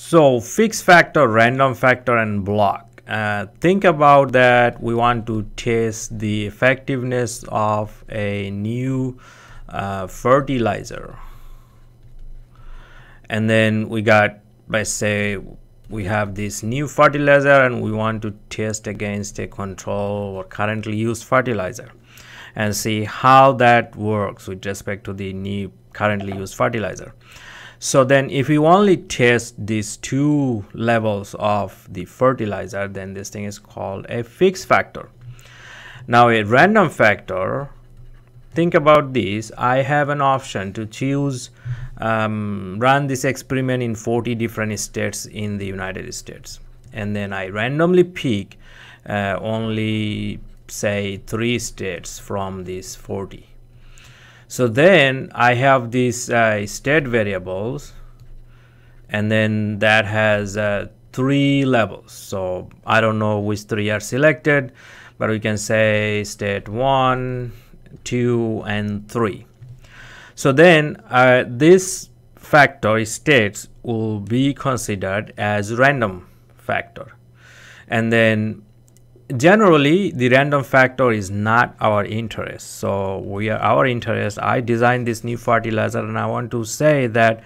So fixed factor, random factor and block. Uh, think about that we want to test the effectiveness of a new uh, fertilizer. And then we got, let's say we have this new fertilizer and we want to test against a control or currently used fertilizer and see how that works with respect to the new currently used fertilizer. So then if you only test these two levels of the fertilizer, then this thing is called a fixed factor. Now a random factor, think about this, I have an option to choose um, run this experiment in 40 different states in the United States. And then I randomly pick uh, only say three states from these 40 so then I have these uh, state variables and then that has uh, three levels. So I don't know which three are selected but we can say state one two and three. So then uh, this factor states will be considered as random factor. And then generally the random factor is not our interest. So we are our interest i designed this new fertilizer and i want to say that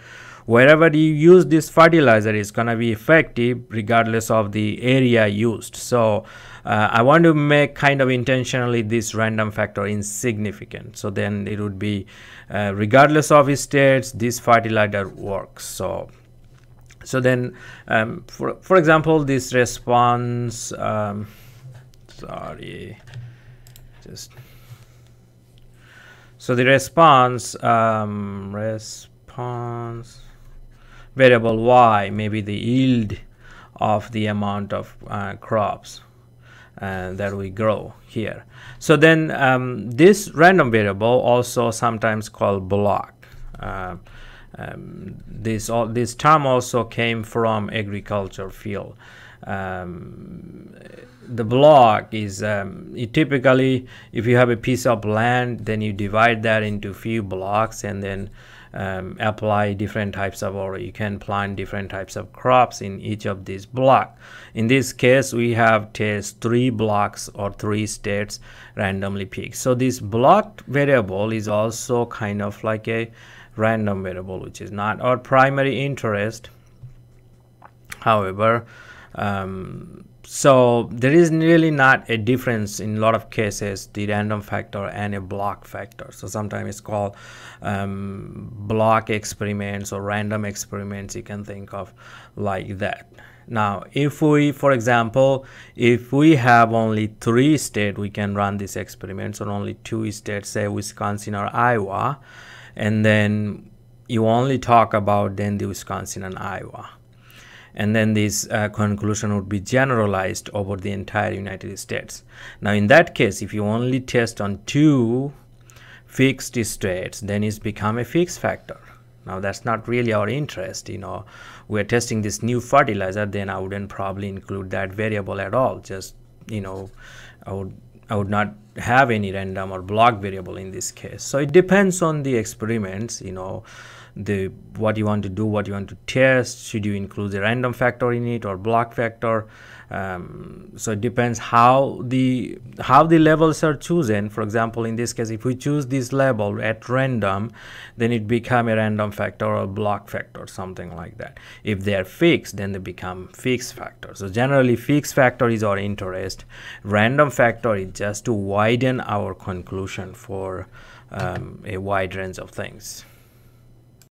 wherever you use this fertilizer is going to be effective regardless of the area used. So uh, i want to make kind of intentionally this random factor insignificant. So then it would be uh, regardless of states this fertilizer works. So so then um, for for example this response um, sorry just so the response um, response variable y maybe the yield of the amount of uh, crops uh, that we grow here. So then um, this random variable also sometimes called block uh, um, this all this term also came from agriculture field um, the block is um, typically if you have a piece of land then you divide that into few blocks and then um, apply different types of or you can plant different types of crops in each of these block. In this case we have test three blocks or three states randomly picked. So this block variable is also kind of like a random variable which is not our primary interest. However um, so there is really not a difference in a lot of cases the random factor and a block factor. So sometimes it's called um, block experiments or random experiments you can think of like that. Now if we for example if we have only three states we can run these experiments or only two states say wisconsin or iowa and then you only talk about then the wisconsin and iowa and then this uh, conclusion would be generalized over the entire United States. Now in that case, if you only test on two fixed states, then it's become a fixed factor. Now that's not really our interest, you know, we're testing this new fertilizer, then I wouldn't probably include that variable at all. Just, you know, I would I would not have any random or block variable in this case. So it depends on the experiments, you know, the what you want to do what you want to test should you include a random factor in it or block factor? Um, so it depends how the how the levels are chosen. For example in this case if we choose this level at random then it become a random factor or block factor something like that. If they are fixed then they become fixed factor so generally fixed factor is our interest. Random factor is just to widen our conclusion for um, a wide range of things